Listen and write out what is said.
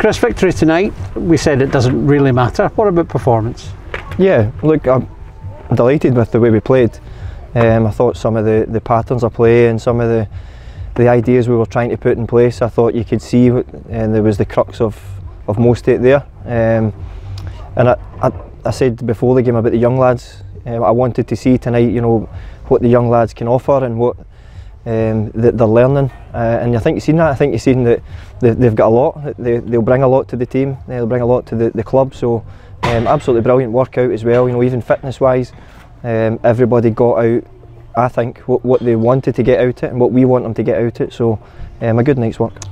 Kris, victory tonight, we said it doesn't really matter. What about performance? Yeah, look, I'm delighted with the way we played. Um, I thought some of the, the patterns of play and some of the the ideas we were trying to put in place, I thought you could see, and there was the crux of, of most it there. Um, and I, I, I, said before the game about the young lads, um, I wanted to see tonight, you know, what the young lads can offer and what um, they're learning. Uh, and I think you've seen that. I think you've seen that they, have got a lot. They, they'll bring a lot to the team. They'll bring a lot to the, the club. So um, absolutely brilliant workout as well. You know, even fitness wise, um, everybody got out. I think what, what they wanted to get out it and what we want them to get out it. So um, a good night's work.